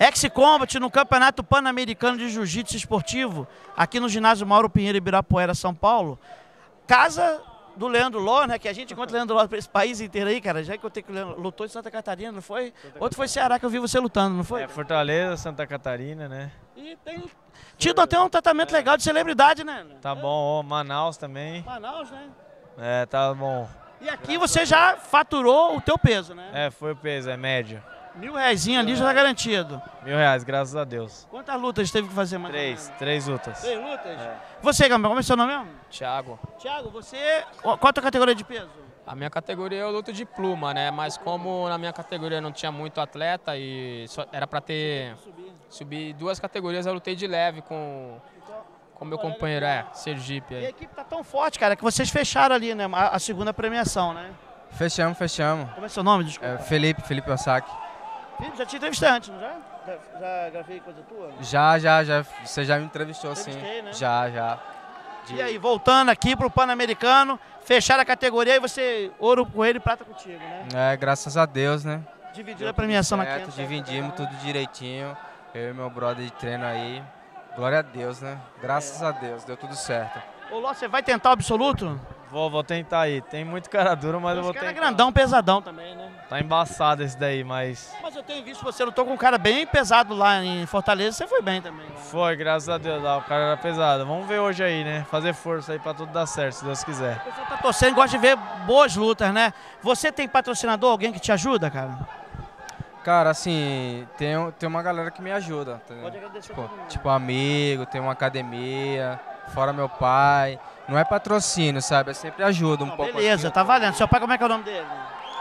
Ex-Combat no Campeonato Pan-Americano de Jiu-Jitsu Esportivo, aqui no ginásio Mauro Pinheiro, Ibirapuera, São Paulo. Casa do Leandro Ló, né? Que a gente encontra o Leandro Ló para esse país inteiro aí, cara. Já que eu tenho que lutou em Santa Catarina, não foi? Outro foi Ceará que eu vi você lutando, não foi? É, Fortaleza, Santa Catarina, né? E tem tido até um tratamento legal de celebridade, né? Tá bom, Manaus também. Manaus, né? É, tá bom. E aqui você já faturou o teu peso, né? É, foi o peso, é médio. Mil reais ali já tá garantido. Mil reais, graças a Deus. Quantas lutas teve que fazer mais Três, três lutas. Três lutas? É. Você, Gamba, como é seu nome mesmo? Thiago. Thiago, você. Qual a tua categoria de peso? A minha categoria eu luto de pluma, né? Mas como na minha categoria não tinha muito atleta e só era para ter subir. subir duas categorias, eu lutei de leve com com meu companheiro, é, Sergipe. E a equipe tá tão forte, cara, que vocês fecharam ali, né? A, a segunda premiação, né? Fechamos, fechamos. Como é seu nome, desculpa? É, Felipe, Felipe Osaki. Felipe, já te entrevistei antes, não já? Já, já gravei coisa tua? Já, já, já. Você já me entrevistou, sim. Né? Já, já. De... E aí, voltando aqui pro Pan-Americano, fecharam a categoria e você ouro com ele e prata contigo, né? É, graças a Deus, né? Dividiram a premiação certo, aqui. Dividimos tudo direitinho. Eu e meu brother de treino aí. Glória a Deus, né? Graças é. a Deus, deu tudo certo. Ô, Ló, você vai tentar o absoluto? Vou, vou tentar aí. Tem muito cara duro, mas Esse eu vou tentar. é grandão, pesadão também, né? Tá embaçado esse daí, mas... Mas eu tenho visto você lutou com um cara bem pesado lá em Fortaleza, você foi bem também. Né? Foi, graças a Deus, lá, o cara era pesado. Vamos ver hoje aí, né? Fazer força aí pra tudo dar certo, se Deus quiser. O pessoal tá torcendo, gosta de ver boas lutas, né? Você tem patrocinador, alguém que te ajuda, cara? Cara, assim, tem, tem uma galera que me ajuda. Tá Pode agradecer tipo, tipo, amigo, tem uma academia, fora meu pai. Não é patrocínio, sabe? É sempre ajuda um Não, pouco. Beleza, assim. tá valendo. Seu pai, como é que é o nome dele?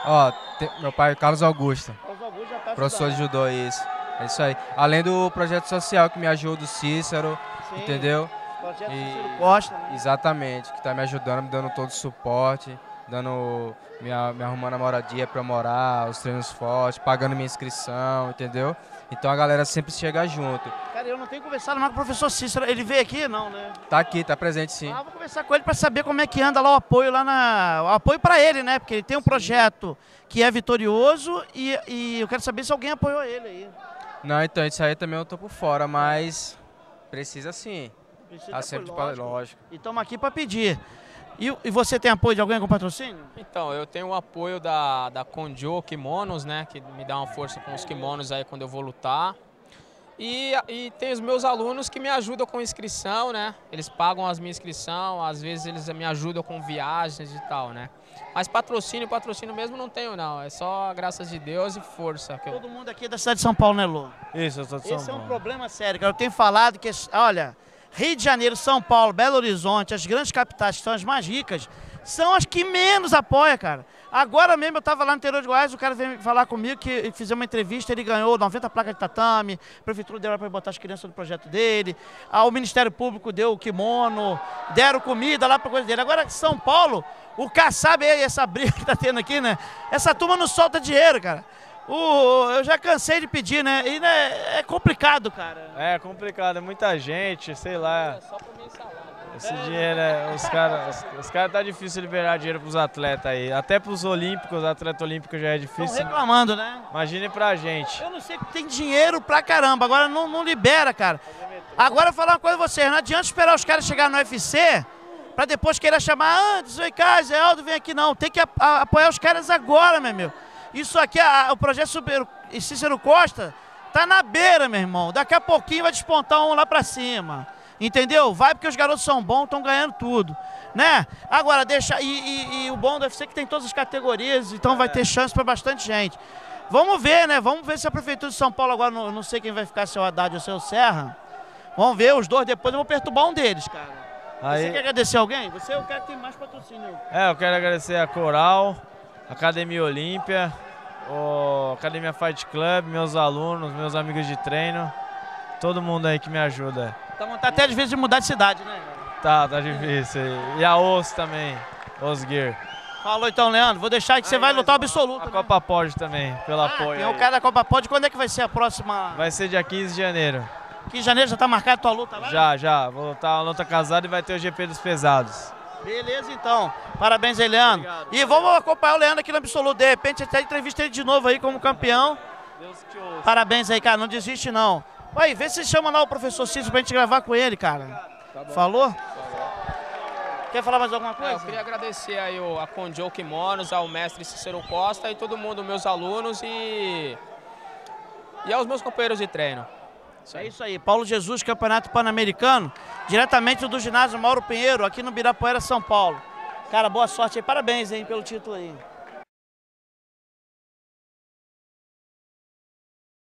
Ó, tem, meu pai, Carlos Augusto. Carlos Augusto já tá Professor de judô, isso. É isso aí. Além do projeto social que me ajuda, o Cícero, Sim, entendeu? Projeto e, Cícero Costa, né? Exatamente, que tá me ajudando, me dando todo o suporte dando me, me arrumando a moradia para morar, os treinos fortes, pagando minha inscrição, entendeu? Então a galera sempre chega junto. Cara, eu não tenho conversado mais com o professor Cícero. Ele veio aqui? Não, né? Tá aqui, tá presente sim. Ah, vou conversar com ele para saber como é que anda lá o apoio lá na. O apoio para ele, né? Porque ele tem um projeto que é vitorioso e, e eu quero saber se alguém apoiou ele aí. Não, então isso aí também eu tô por fora, mas precisa sim. Precisa tá sempre lógico. lógico. E estamos aqui para pedir. E, e, você tem apoio de alguém com patrocínio? Então, eu tenho o apoio da, da Conjo Kimonos, né? Que me dá uma força com os kimonos aí quando eu vou lutar. E, e tem os meus alunos que me ajudam com inscrição, né? Eles pagam as minhas inscrição, às vezes eles me ajudam com viagens e tal, né? Mas patrocínio, patrocínio mesmo não tenho não, é só graças de Deus e força. Que eu... Todo mundo aqui é da cidade de São Paulo, né, Lu? Isso, eu sou de São Esse Paulo. é um problema sério, cara. Eu tenho falado que, olha, Rio de Janeiro, São Paulo, Belo Horizonte, as grandes capitais que são as mais ricas, são as que menos apoia, cara. Agora mesmo eu estava lá no interior de Goiás, o cara veio falar comigo que fizer uma entrevista, ele ganhou 90 placas de tatame, a prefeitura deu para botar as crianças no projeto dele, o Ministério Público deu o kimono, deram comida lá para coisa dele. Agora São Paulo, o Kassab, essa briga que tá tendo aqui, né? Essa turma não solta dinheiro, cara. O, eu já cansei de pedir, né? E né, é complicado, cara. É complicado, é muita gente, sei lá. É só Esse dinheiro, é, os caras os, os cara tá difícil liberar dinheiro pros atletas aí. Até pros olímpicos, atleta olímpico já é difícil. Estão reclamando, né? Imagine pra gente. Eu não sei que tem dinheiro pra caramba, agora não, não libera, cara. Agora falar uma coisa pra vocês, não adianta esperar os caras chegarem no UFC pra depois querer chamar antes, oi Zé Aldo, vem aqui não. Tem que apoiar os caras agora, meu amigo. Isso aqui, a, o projeto Super Cícero Costa, tá na beira, meu irmão. Daqui a pouquinho vai despontar um lá pra cima. Entendeu? Vai porque os garotos são bons, estão ganhando tudo. Né? Agora, deixa. E, e, e, o bom deve ser que tem todas as categorias, então é. vai ter chance para bastante gente. Vamos ver, né? Vamos ver se a Prefeitura de São Paulo agora, não, não sei quem vai ficar, se é o Haddad ou se é o Serra. Vamos ver os dois depois, eu vou perturbar um deles, cara. Aí... Você quer agradecer alguém? Você é o cara que tem mais patrocínio. É, eu quero agradecer a Coral, Academia Olímpia, o Academia Fight Club, meus alunos, meus amigos de treino, todo mundo aí que me ajuda. Tá, tá até às vezes de mudar de cidade, né? Tá, tá difícil. E a Os também, Os Gear. Falou então, Leandro. Vou deixar que você vai lutar absoluto. A né? Copa Pod também, pelo ah, apoio. Tem o cara da Copa Pod. Quando é que vai ser a próxima? Vai ser dia 15 de janeiro. 15 de janeiro já tá marcada a tua luta lá? Já, já. Vou lutar uma luta casada e vai ter o GP dos pesados. Beleza, então. Parabéns aí, Leandro. Obrigado. E vamos acompanhar o Leandro aqui no Absoluto. De repente, até entrevista ele de novo aí como campeão. Deus te ouça. Parabéns aí, cara. Não desiste, não. Aí, vê se chama lá o professor Cícero pra gente gravar com ele, cara. Falou? Quer falar mais alguma É, coisa? eu queria agradecer aí o- a Conjo Kimonos, ao mestre Cícero Costa e todo mundo, meus alunos e, e aos meus companheiros de treino. É isso aí. Paulo Jesus, Campeonato Pan-Americano, diretamente do ginásio Mauro Pinheiro, aqui no Birapuera, São Paulo. Cara, boa sorte aí. Parabéns, hein, pelo título aí.